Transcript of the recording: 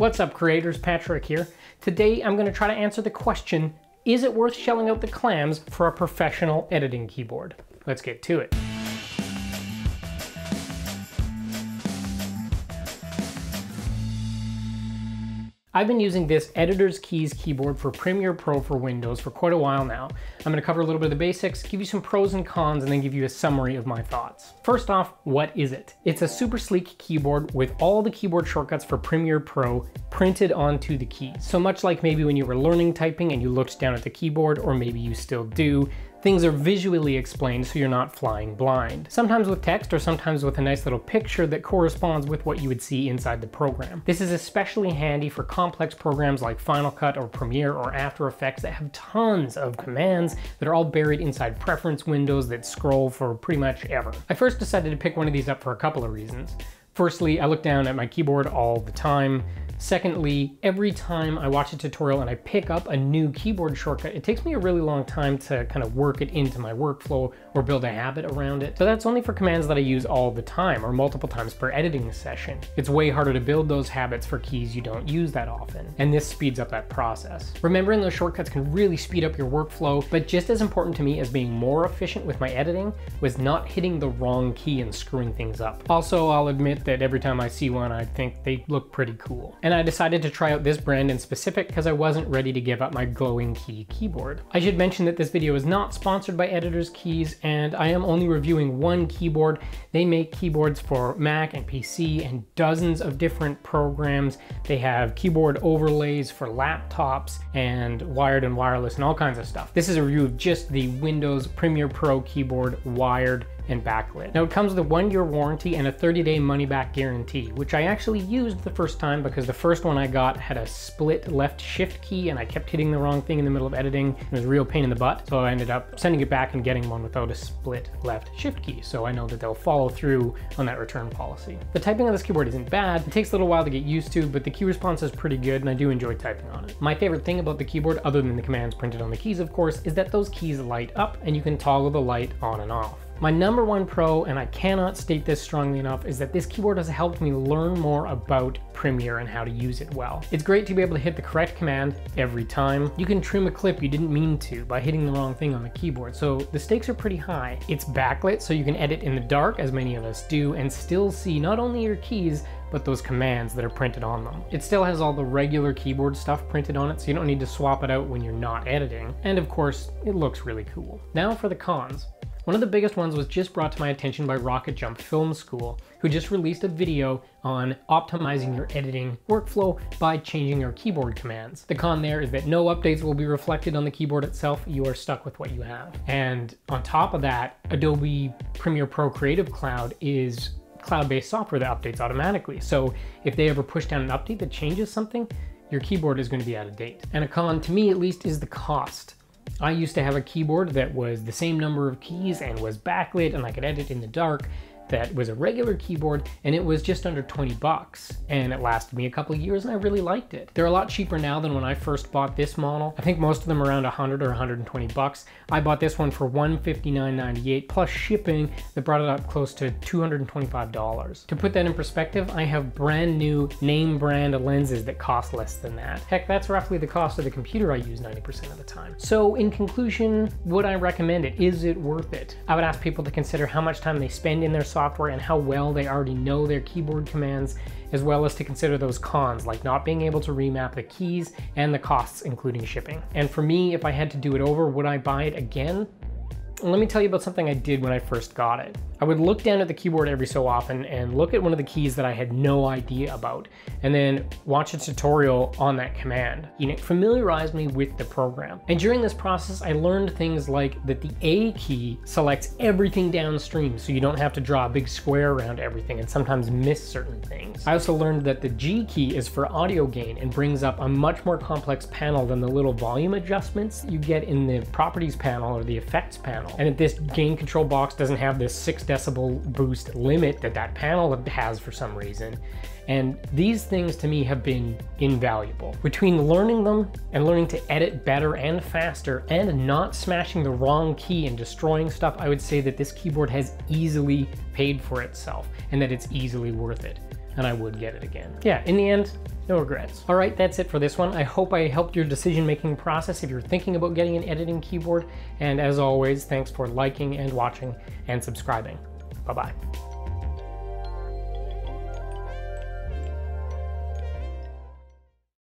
What's up creators, Patrick here. Today I'm going to try to answer the question, is it worth shelling out the clams for a professional editing keyboard? Let's get to it. I've been using this Editor's Keys keyboard for Premiere Pro for Windows for quite a while now. I'm gonna cover a little bit of the basics, give you some pros and cons, and then give you a summary of my thoughts. First off, what is it? It's a super sleek keyboard with all the keyboard shortcuts for Premiere Pro printed onto the keys. So much like maybe when you were learning typing and you looked down at the keyboard, or maybe you still do, Things are visually explained so you're not flying blind. Sometimes with text or sometimes with a nice little picture that corresponds with what you would see inside the program. This is especially handy for complex programs like Final Cut or Premiere or After Effects that have tons of commands that are all buried inside preference windows that scroll for pretty much ever. I first decided to pick one of these up for a couple of reasons. Firstly, I look down at my keyboard all the time. Secondly, every time I watch a tutorial and I pick up a new keyboard shortcut, it takes me a really long time to kind of work it into my workflow or build a habit around it. So that's only for commands that I use all the time or multiple times per editing session. It's way harder to build those habits for keys you don't use that often, and this speeds up that process. Remembering those shortcuts can really speed up your workflow, but just as important to me as being more efficient with my editing was not hitting the wrong key and screwing things up. Also, I'll admit that every time I see one, I think they look pretty cool. And and I decided to try out this brand in specific because I wasn't ready to give up my glowing key keyboard. I should mention that this video is not sponsored by Editor's Keys and I am only reviewing one keyboard. They make keyboards for Mac and PC and dozens of different programs. They have keyboard overlays for laptops and wired and wireless and all kinds of stuff. This is a review of just the Windows Premiere Pro keyboard wired and backlit. Now it comes with a one year warranty and a 30 day money back guarantee, which I actually used the first time because the first one I got had a split left shift key and I kept hitting the wrong thing in the middle of editing. It was a real pain in the butt. So I ended up sending it back and getting one without a split left shift key. So I know that they'll follow through on that return policy. The typing on this keyboard isn't bad. It takes a little while to get used to, but the key response is pretty good and I do enjoy typing on it. My favorite thing about the keyboard, other than the commands printed on the keys of course, is that those keys light up and you can toggle the light on and off. My number one pro, and I cannot state this strongly enough, is that this keyboard has helped me learn more about Premiere and how to use it well. It's great to be able to hit the correct command every time. You can trim a clip you didn't mean to by hitting the wrong thing on the keyboard, so the stakes are pretty high. It's backlit, so you can edit in the dark, as many of us do, and still see not only your keys, but those commands that are printed on them. It still has all the regular keyboard stuff printed on it, so you don't need to swap it out when you're not editing. And of course, it looks really cool. Now for the cons. One of the biggest ones was just brought to my attention by Rocket Jump Film School, who just released a video on optimizing your editing workflow by changing your keyboard commands. The con there is that no updates will be reflected on the keyboard itself, you are stuck with what you have. And on top of that, Adobe Premiere Pro Creative Cloud is cloud-based software that updates automatically. So if they ever push down an update that changes something, your keyboard is going to be out of date. And a con, to me at least, is the cost. I used to have a keyboard that was the same number of keys and was backlit and I could edit in the dark that was a regular keyboard and it was just under 20 bucks and it lasted me a couple of years and I really liked it. They're a lot cheaper now than when I first bought this model. I think most of them are around 100 or 120 bucks. I bought this one for 159.98 plus shipping that brought it up close to $225. To put that in perspective, I have brand new name brand lenses that cost less than that. Heck, that's roughly the cost of the computer I use 90% of the time. So in conclusion, would I recommend it? Is it worth it? I would ask people to consider how much time they spend in their software software and how well they already know their keyboard commands, as well as to consider those cons like not being able to remap the keys and the costs, including shipping. And for me, if I had to do it over, would I buy it again? Let me tell you about something I did when I first got it. I would look down at the keyboard every so often and look at one of the keys that I had no idea about, and then watch a tutorial on that command. Know, it familiarized me with the program. And during this process, I learned things like that the A key selects everything downstream, so you don't have to draw a big square around everything and sometimes miss certain things. I also learned that the G key is for audio gain and brings up a much more complex panel than the little volume adjustments you get in the properties panel or the effects panel. And this gain control box doesn't have this six decibel boost limit that that panel has for some reason. And these things to me have been invaluable. Between learning them and learning to edit better and faster and not smashing the wrong key and destroying stuff, I would say that this keyboard has easily paid for itself and that it's easily worth it. And I would get it again. Yeah, in the end, no regrets. All right, that's it for this one. I hope I helped your decision-making process if you're thinking about getting an editing keyboard. And as always, thanks for liking and watching and subscribing. Bye-bye.